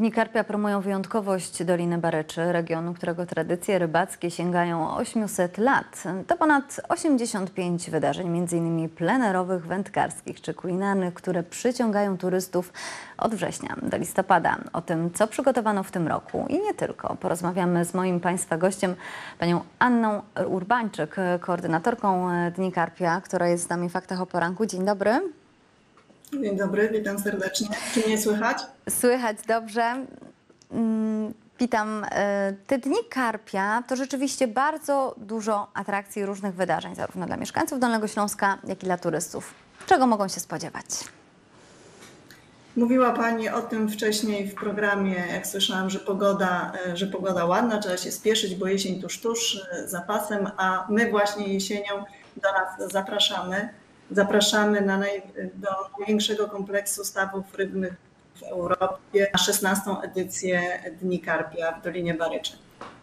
Dni Karpia promują wyjątkowość Doliny Baryczy, regionu, którego tradycje rybackie sięgają 800 lat. To ponad 85 wydarzeń, m.in. plenerowych, wędkarskich czy kulinarnych, które przyciągają turystów od września do listopada. O tym, co przygotowano w tym roku i nie tylko, porozmawiamy z moim Państwa gościem, panią Anną Urbańczyk, koordynatorką Dni Karpia, która jest z nami w Faktach o Poranku. Dzień dobry. Dzień dobry, witam serdecznie. Czy mnie słychać? Słychać dobrze. Mm, Witam. Te dni Karpia to rzeczywiście bardzo dużo atrakcji i różnych wydarzeń, zarówno dla mieszkańców Dolnego Śląska, jak i dla turystów. Czego mogą się spodziewać? Mówiła Pani o tym wcześniej w programie, jak słyszałam, że pogoda, e, że pogoda ładna, trzeba się spieszyć, bo jesień tuż tuż e, za pasem, a my właśnie jesienią do nas zapraszamy. Zapraszamy na naj, do największego kompleksu stawów rybnych w Europie na 16. edycję Dni Karpia w Dolinie Baryczy.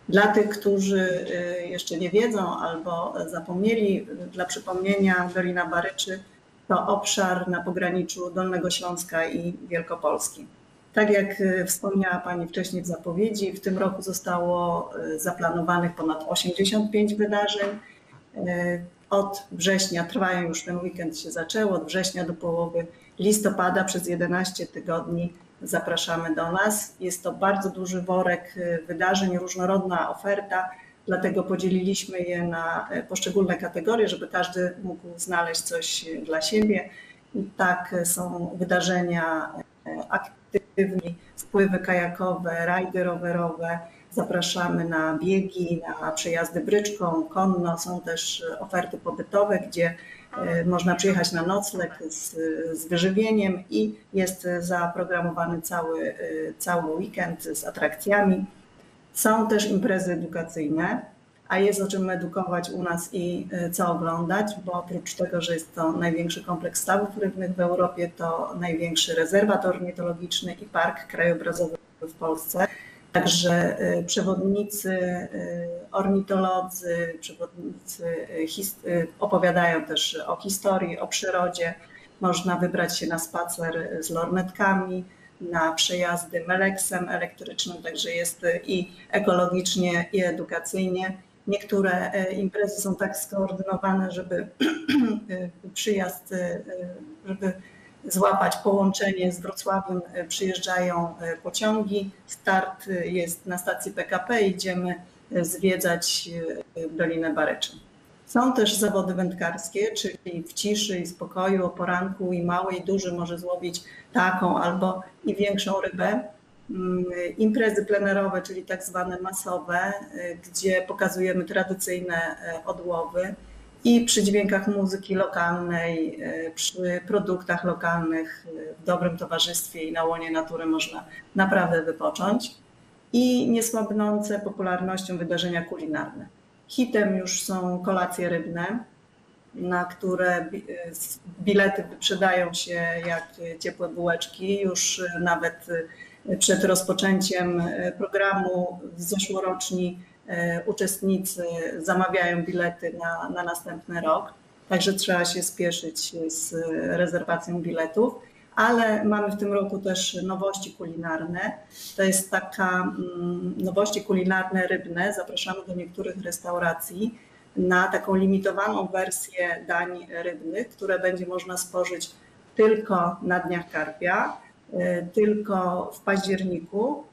Dla tych, którzy y, jeszcze nie wiedzą albo zapomnieli, dla przypomnienia Dolina Baryczy to obszar na pograniczu Dolnego Śląska i Wielkopolski. Tak jak y, wspomniała Pani wcześniej w zapowiedzi, w tym roku zostało y, zaplanowanych ponad 85 wydarzeń. Od września, trwają już ten weekend się zaczęło, od września do połowy listopada przez 11 tygodni zapraszamy do nas. Jest to bardzo duży worek y, wydarzeń, różnorodna oferta, dlatego podzieliliśmy je na y, poszczególne kategorie, żeby każdy mógł znaleźć coś dla siebie. I tak są wydarzenia y, aktywni, wpływy kajakowe, rajdy rowerowe, Zapraszamy na biegi, na przejazdy bryczką, konno. Są też oferty pobytowe, gdzie e, można przyjechać na nocleg z, z wyżywieniem i jest zaprogramowany cały, e, cały weekend z atrakcjami. Są też imprezy edukacyjne, a jest o czym edukować u nas i e, co oglądać, bo oprócz tego, że jest to największy kompleks stawów rybnych w Europie, to największy rezerwat ornitologiczny i park krajobrazowy w Polsce. Także y, przewodnicy, y, ornitolodzy, przewodnicy y, opowiadają też o historii, o przyrodzie. Można wybrać się na spacer z lornetkami, na przejazdy meleksem elektrycznym, także jest i ekologicznie, i edukacyjnie. Niektóre imprezy są tak skoordynowane, żeby przyjazd, żeby złapać połączenie z Wrocławiem, e, przyjeżdżają e, pociągi. Start e, jest na stacji PKP, idziemy zwiedzać Dolinę Bareczy. Są też zawody wędkarskie, czyli w ciszy i spokoju, o poranku i mały i duży może złowić taką albo i większą rybę. Mm, imprezy plenerowe, czyli tak zwane masowe, gdzie pokazujemy tradycyjne odłowy i przy dźwiękach muzyki lokalnej, e, przy produktach lokalnych, e, w dobrym towarzystwie i na łonie natury można naprawdę wypocząć. I niesłabnące popularnością wydarzenia kulinarne. Hitem już są kolacje rybne, na które e, bilety wyprzedają się jak ciepłe bułeczki. Już nawet przed rozpoczęciem programu zeszłoroczni E, uczestnicy zamawiają bilety na, na następny rok, także trzeba się spieszyć z rezerwacją biletów. Ale mamy w tym roku też nowości kulinarne. To jest taka mm, nowości kulinarne rybne. Zapraszamy do niektórych restauracji na taką limitowaną wersję dań rybnych, które będzie można spożyć tylko na dniach karpia, e, tylko w październiku E,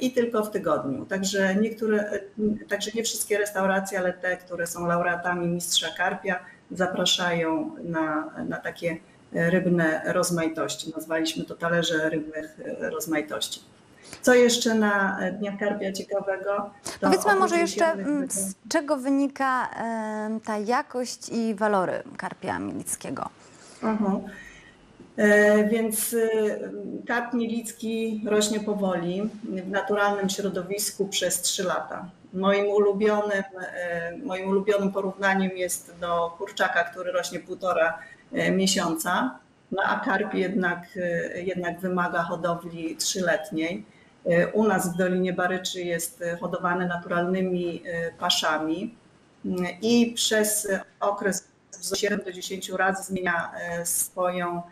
i tylko w tygodniu. Także niektóre, e, także nie wszystkie restauracje, ale te, które są laureatami Mistrza Karpia, zapraszają na, na takie rybne rozmaitości. Nazwaliśmy to talerze rybnych rozmaitości. Co jeszcze na Dniach Karpia ciekawego? Powiedzmy może jeszcze, mm, z czego wynika ta jakość i walory karpia milickiego? Uh mhm. -huh. E, więc y, karp mielicki rośnie powoli w naturalnym środowisku przez 3 lata. Moim ulubionym, e, moim ulubionym porównaniem jest do kurczaka, który rośnie półtora e, miesiąca, no a karp jednak, jednak wymaga hodowli trzyletniej. U nas w Dolinie Baryczy jest hodowany naturalnymi paszami i przez okres 7 do 10 razy zmienia swoją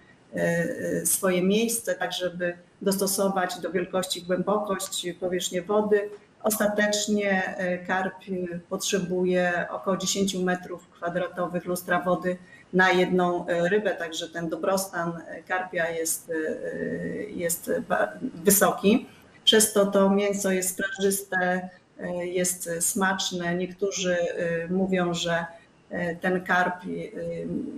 swoje miejsce, tak żeby dostosować do wielkości, głębokość, powierzchnię wody. Ostatecznie e, karp e, potrzebuje około 10 metrów kwadratowych lustra wody na jedną e, rybę, także ten dobrostan e, karpia jest, e, jest wysoki. Przez to to mięso jest sprężyste, e, jest smaczne. Niektórzy e, mówią, że e, ten karp e,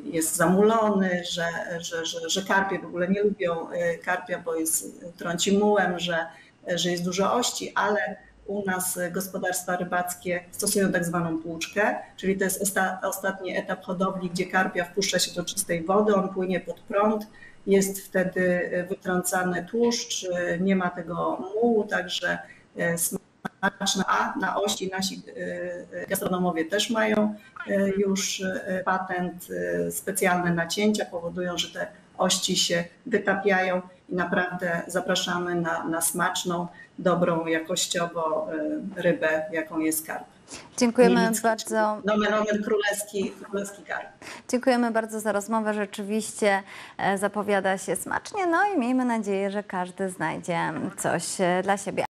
jest zamulony, że, że, że, że karpie w ogóle nie lubią e, karpia, bo jest trąci mułem, że, że jest dużo ości, ale u nas gospodarstwa rybackie stosują tak zwaną płuczkę, czyli to jest osta- ostatni etap hodowli, gdzie karpia wpuszcza się do czystej wody, on płynie pod prąd, jest wtedy wytrącany tłuszcz, nie ma tego mułu, także e, a na ości nasi e, gastronomowie też mają e, już e, patent, e, specjalne nacięcia powodują, że te ości się wytapiają i naprawdę zapraszamy na, na smaczną, dobrą jakościowo e, rybę, jaką jest karp. Dziękujemy bardzo. Nomen omen królewski, królewski karp. Dziękujemy bardzo za rozmowę. Rzeczywiście e, zapowiada się smacznie. No i miejmy nadzieję, że każdy znajdzie coś e, dla siebie.